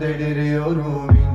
deliriyorum.